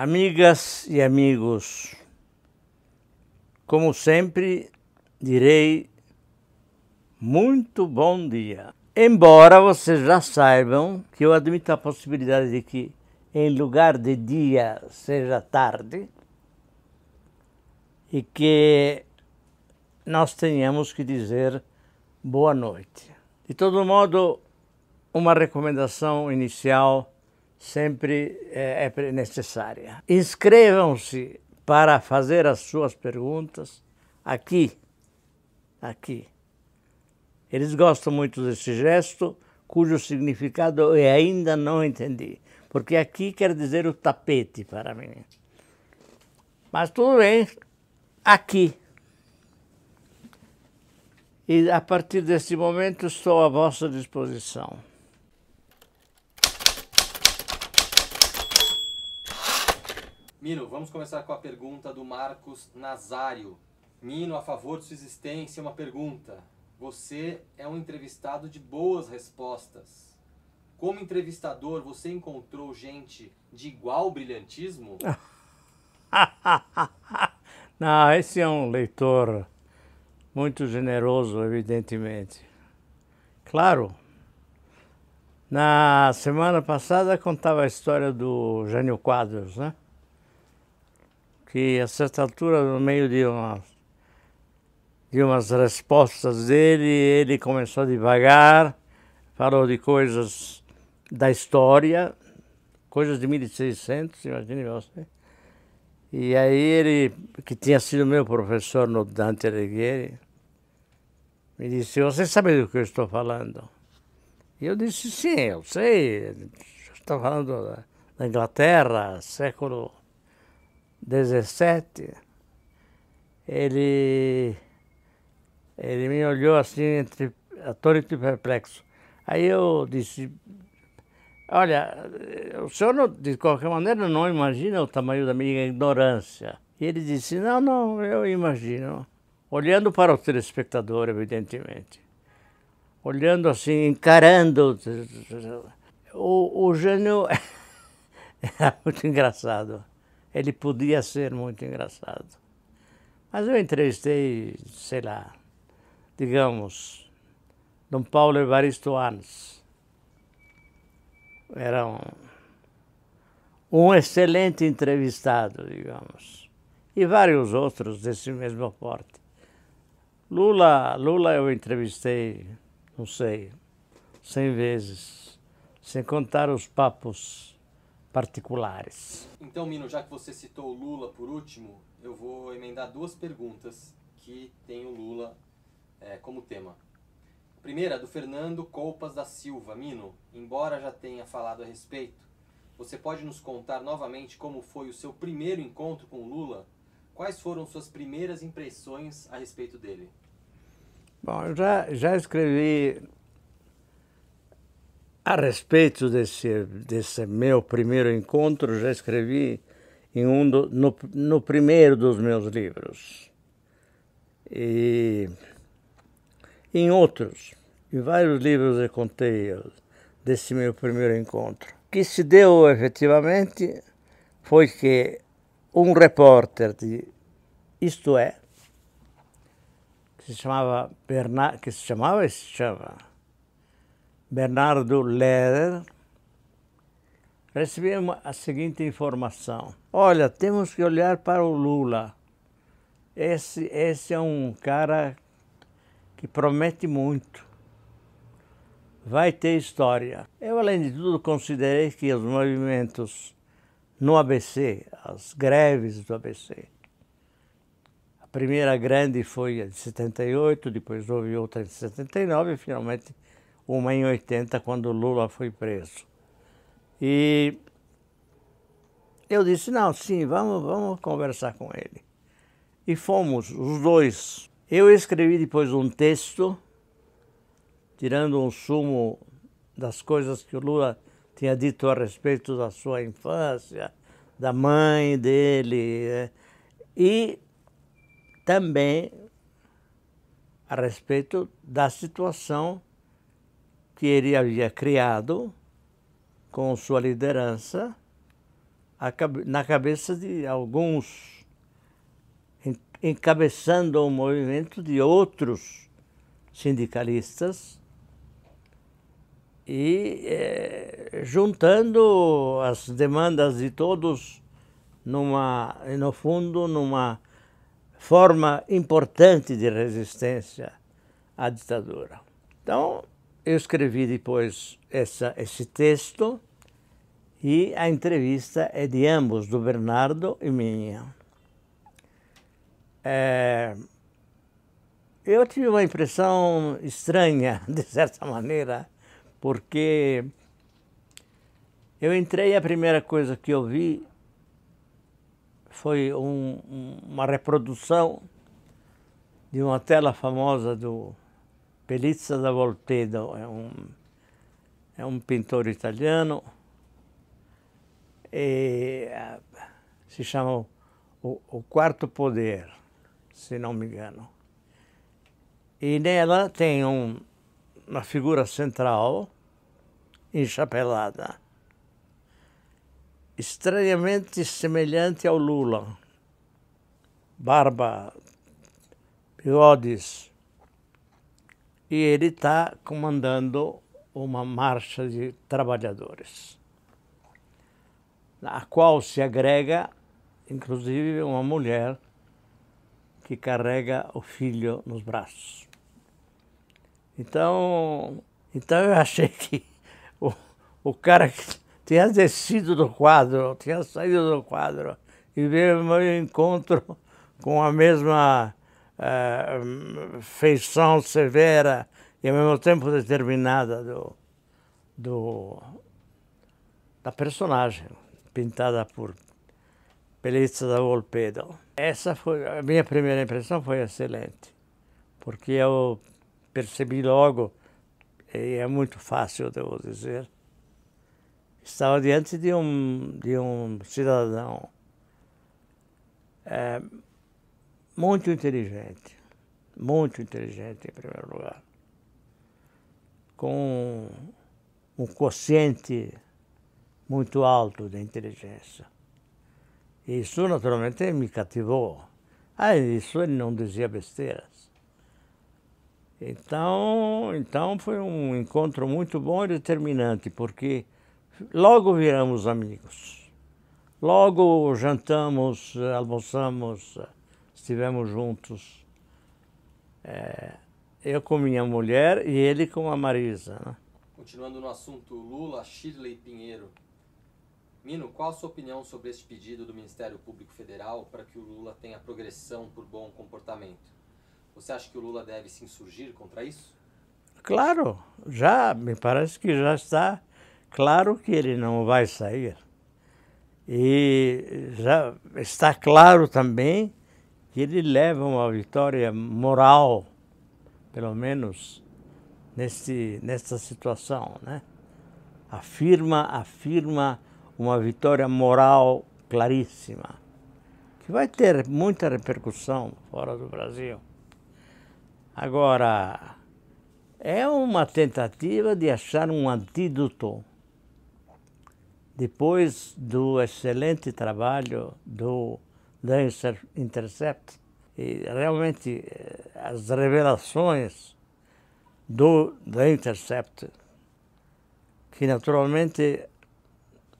Amigas e amigos, como sempre, direi muito bom dia. Embora vocês já saibam que eu admito a possibilidade de que, em lugar de dia, seja tarde e que nós tenhamos que dizer boa noite. De todo modo, uma recomendação inicial sempre é, é necessária. Inscrevam-se para fazer as suas perguntas aqui, aqui. Eles gostam muito desse gesto, cujo significado eu ainda não entendi, porque aqui quer dizer o tapete para mim. Mas tudo bem, aqui. E a partir desse momento estou à vossa disposição. Mino, vamos começar com a pergunta do Marcos Nazário. Mino, a favor de sua existência, uma pergunta. Você é um entrevistado de boas respostas. Como entrevistador, você encontrou gente de igual brilhantismo? Não, esse é um leitor muito generoso, evidentemente. Claro. Na semana passada contava a história do Jânio Quadros, né? Que a certa altura, no meio de umas, de umas respostas dele, ele começou devagar, falou de coisas da história, coisas de 1600, imagine você. E aí ele, que tinha sido meu professor no Dante Alighieri, me disse, você sabe do que eu estou falando? E eu disse, sim, eu sei, estou falando da Inglaterra, século 17, ele, ele me olhou assim, entre atônito e perplexo. Aí eu disse, olha, o senhor, não, de qualquer maneira, não imagina o tamanho da minha ignorância. E ele disse, não, não, eu imagino. Olhando para o telespectador, evidentemente. Olhando assim, encarando. O, o Jânio era muito engraçado ele podia ser muito engraçado. Mas eu entrevistei, sei lá, digamos, Dom Paulo Evaristo Anes. Era um, um excelente entrevistado, digamos. E vários outros desse mesmo porte. Lula, Lula eu entrevistei, não sei, cem vezes, sem contar os papos particulares. Então, Mino, já que você citou o Lula por último, eu vou emendar duas perguntas que tem o Lula é, como tema. A primeira do Fernando Colpas da Silva. Mino, embora já tenha falado a respeito, você pode nos contar novamente como foi o seu primeiro encontro com o Lula? Quais foram suas primeiras impressões a respeito dele? Bom, eu já, já escrevi a respeito desse, desse meu primeiro encontro, já escrevi em um do, no, no primeiro dos meus livros. E em outros, em vários livros eu contei desse meu primeiro encontro. O que se deu efetivamente foi que um repórter de Isto É, que se chamava Bernard, que se chamava e se chama Bernardo Leder, recebi a seguinte informação. Olha, temos que olhar para o Lula. Esse, esse é um cara que promete muito. Vai ter história. Eu, além de tudo, considerei que os movimentos no ABC, as greves do ABC, a primeira grande foi a de 78, depois houve outra de 79 e finalmente uma em 80, quando Lula foi preso. E eu disse, não, sim, vamos, vamos conversar com ele. E fomos, os dois. Eu escrevi depois um texto, tirando um sumo das coisas que o Lula tinha dito a respeito da sua infância, da mãe dele, né? e também a respeito da situação que ele havia criado com sua liderança na cabeça de alguns, encabeçando o movimento de outros sindicalistas e eh, juntando as demandas de todos numa, no fundo, numa forma importante de resistência à ditadura. Então, eu escrevi depois essa, esse texto e a entrevista é de ambos, do Bernardo e minha. É, eu tive uma impressão estranha, de certa maneira, porque eu entrei, a primeira coisa que eu vi foi um, uma reprodução de uma tela famosa do Pelizza da Volpedo, é um, é um pintor italiano, e, se chama o, o Quarto Poder, se não me engano. E nela tem um, uma figura central enchapelada, estranhamente semelhante ao Lula. Barba, bigodes. E ele está comandando uma marcha de trabalhadores, a qual se agrega, inclusive, uma mulher que carrega o filho nos braços. Então, então eu achei que o, o cara que tinha descido do quadro, tinha saído do quadro e veio ao meu encontro com a mesma uh, feição severa e ao mesmo tempo determinada do, do, da personagem, pintada por Pelizza da Volpedo. Essa foi, a minha primeira impressão foi excelente, porque eu percebi logo, e é muito fácil, devo dizer, estava diante de um, de um cidadão é, muito inteligente, muito inteligente em primeiro lugar, com um quociente muito alto de inteligência. Isso naturalmente me cativou. Ah, isso ele não dizia besteiras. Então, então foi um encontro muito bom e determinante, porque logo viramos amigos. Logo jantamos, almoçamos, estivemos juntos. É, eu com minha mulher e ele com a Marisa. Né? Continuando no assunto Lula, Shirley Pinheiro. Mino, qual a sua opinião sobre este pedido do Ministério Público Federal para que o Lula tenha progressão por bom comportamento? Você acha que o Lula deve se insurgir contra isso? Claro, já me parece que já está claro que ele não vai sair. E já está claro também que ele leva uma vitória moral, pelo menos neste, nesta situação, né? Afirma, afirma uma vitória moral claríssima, que vai ter muita repercussão fora do Brasil. Agora, é uma tentativa de achar um antídoto depois do excelente trabalho do da Intercept. E realmente eh, as revelações do da Intercept, que naturalmente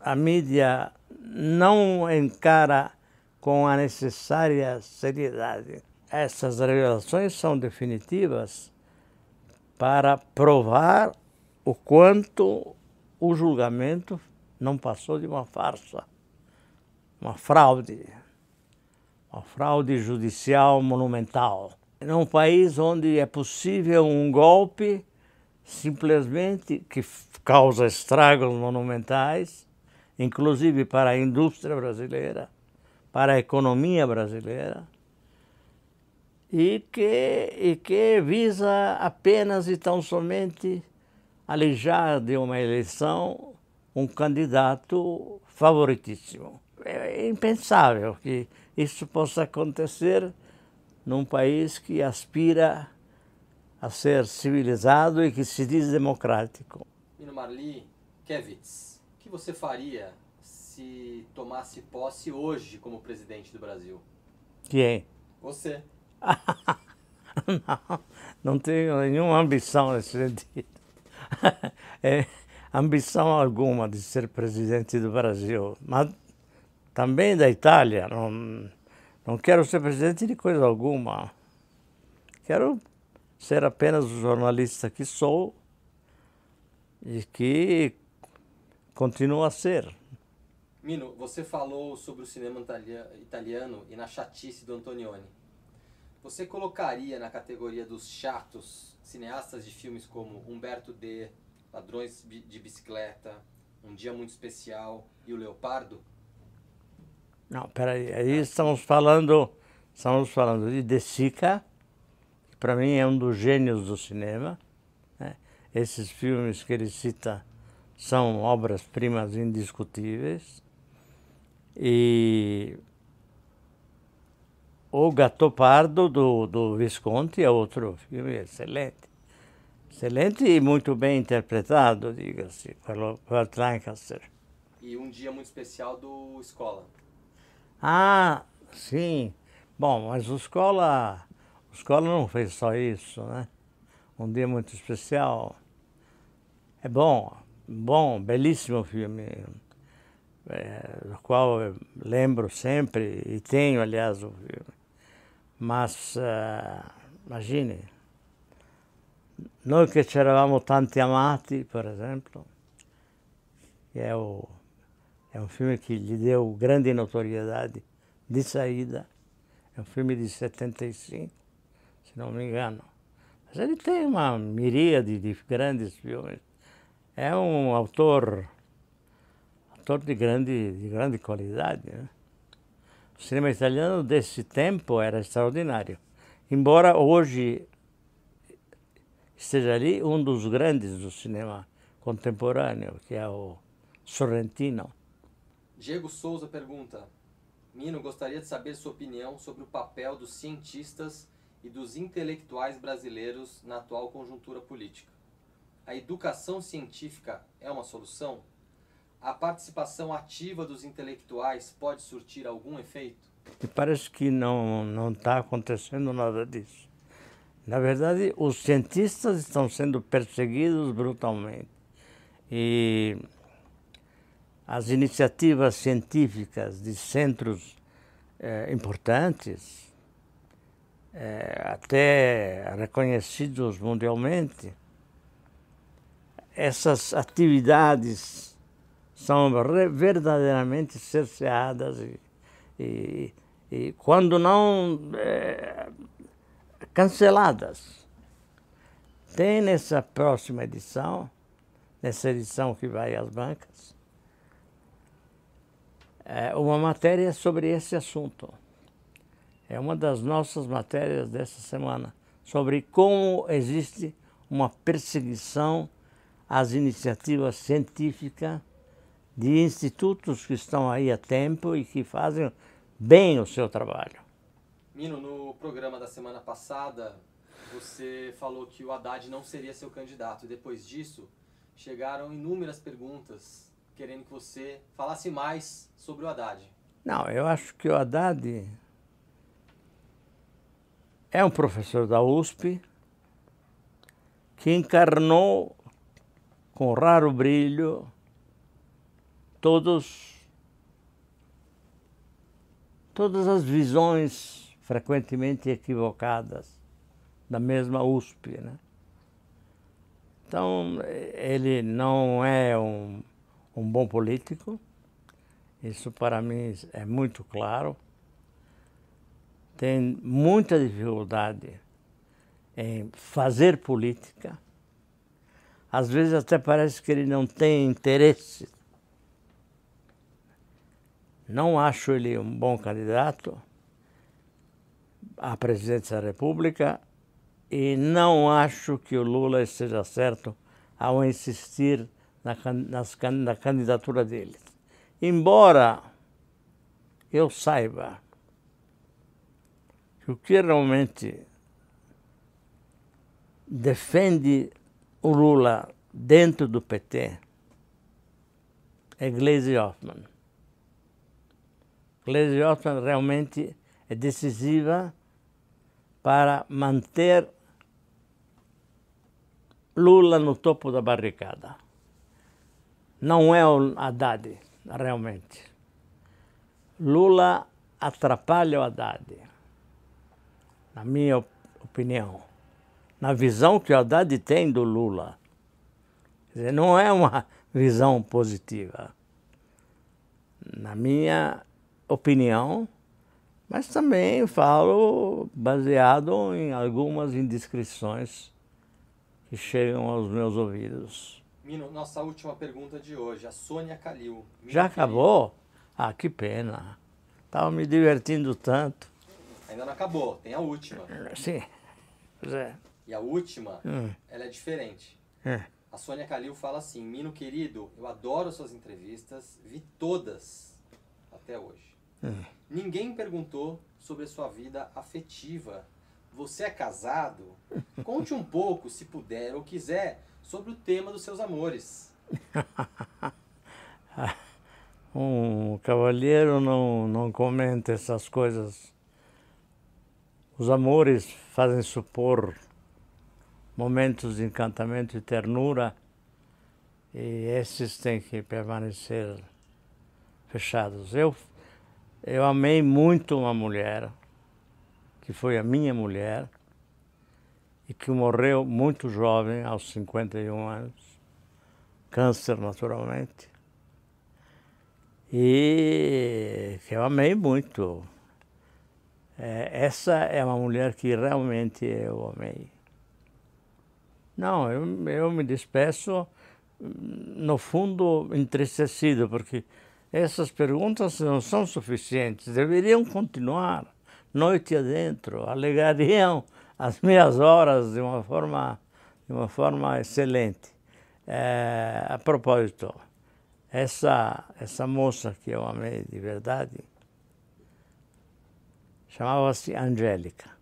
a mídia não encara com a necessária seriedade essas revelações são definitivas para provar o quanto o julgamento não passou de uma farsa, uma fraude, uma fraude judicial monumental. Num país onde é possível um golpe simplesmente que causa estragos monumentais, inclusive para a indústria brasileira, para a economia brasileira, e que, e que visa apenas e tão somente alijar de uma eleição um candidato favoritíssimo. É impensável que isso possa acontecer num país que aspira a ser civilizado e que se diz democrático. Mino Marli Kevitz, o que você faria se se tomasse posse hoje como presidente do Brasil? Quem? Você. não, não tenho nenhuma ambição nesse sentido. É, ambição alguma de ser presidente do Brasil, mas também da Itália. Não, não quero ser presidente de coisa alguma. Quero ser apenas o jornalista que sou e que continuo a ser. Mino, você falou sobre o cinema italiano e na chatice do Antonioni. Você colocaria na categoria dos chatos cineastas de filmes como Humberto D., Ladrões de Bicicleta, Um Dia Muito Especial e O Leopardo? Não, peraí, aí estamos falando, estamos falando de De Sica, que para mim é um dos gênios do cinema. Né? Esses filmes que ele cita são obras-primas indiscutíveis. E o Gattopardo do, do Visconti é outro filme excelente. Excelente e muito bem interpretado, diga-se, pelo, pelo Lancaster. E um dia muito especial do Escola. Ah, sim. Bom, mas o Escola, o Escola não fez só isso, né? Um dia muito especial. É bom, bom, belíssimo filme, é, do qual eu lembro sempre e tenho, aliás, o filme. Mas, uh, imagine, noi che ci eravamo tanti amati, per esempio, che è, o, è un film che gli deu grande notoriedade di saída, è un film di 75, se non mi inganno. Mas ele tem uma miríade de grandes filmes. É um autor, autor de grande, de grande qualidade. Né? O cinema italiano desse tempo era extraordinário. Embora hoje esteja ali um dos grandes do cinema contemporâneo, que é o Sorrentino. Diego Souza pergunta: Mino, gostaria de saber sua opinião sobre o papel dos cientistas e dos intelectuais brasileiros na atual conjuntura política. A educação científica é uma solução? A participação ativa dos intelectuais pode surtir algum efeito? Me parece que não está acontecendo nada disso. Na verdade, os cientistas estão sendo perseguidos brutalmente. E as iniciativas científicas de centros eh, importantes, eh, até reconhecidos mundialmente, essas atividades são verdadeiramente cerceadas e, e, e quando não eh, canceladas. Tem nessa próxima edição, nessa edição que vai às bancas, é uma matéria sobre esse assunto. É uma das nossas matérias dessa semana, sobre como existe uma perseguição às iniciativas científicas de institutos que estão aí há tempo e que fazem bem o seu trabalho. Mino, no programa da semana passada, você falou que o Haddad não seria seu candidato. Depois disso, chegaram inúmeras perguntas querendo que você falasse mais sobre o Haddad. Não, eu acho que o Haddad é um professor da USP que encarnou com raro brilho todos todas as visões frequentemente equivocadas da mesma USP. Né? Então, ele não é um, um bom político, isso para mim é muito claro. Tem muita dificuldade em fazer política. Às vezes até parece que ele não tem interesse. Não acho ele um bom candidato à presidência da República e não acho que o Lula esteja certo ao insistir na, nas, na candidatura dele. Embora eu saiba que o que realmente defende o Lula dentro do PT é Gleisi Hoffmann. Gleisi Hoffmann realmente é decisiva para manter Lula no topo da barricada. Não é o Haddad, realmente. Lula atrapalha o Haddad, na minha opinião, na visão que o Haddad tem do Lula. Quer dizer, não é uma visão positiva. Na minha opinião, mas também falo baseado em algumas indiscrições que chegam aos meus ouvidos. Mino, nossa última pergunta de hoje, a Sônia Calil. Já acabou? Ah, que pena. Estava me divertindo tanto. Ainda não acabou, tem a última. Sim. Pois é. E a última, Hum. ela é diferente. É. A Sônia Calil fala assim: Mino querido, eu adoro suas entrevistas, vi todas até hoje. Hum. Ninguém perguntou sobre a sua vida afetiva. Você é casado? Conte um pouco, se puder ou quiser, sobre o tema dos seus amores. Um cavalheiro não, não comenta essas coisas. Os amores fazem supor momentos de encantamento e ternura e esses têm que permanecer fechados. Eu, eu amei muito uma mulher, que foi a minha mulher, e que morreu muito jovem, aos 51 anos, câncer naturalmente, e que eu amei muito. É, essa é uma mulher que realmente eu amei. Não, eu, eu me despeço, no fundo, entristecido, porque essas perguntas não são suficientes, deveriam continuar noite adentro, alegariam as minhas horas de uma forma, de uma forma excelente. É, a propósito, essa, essa moça que eu amei de verdade chamava-se Angélica.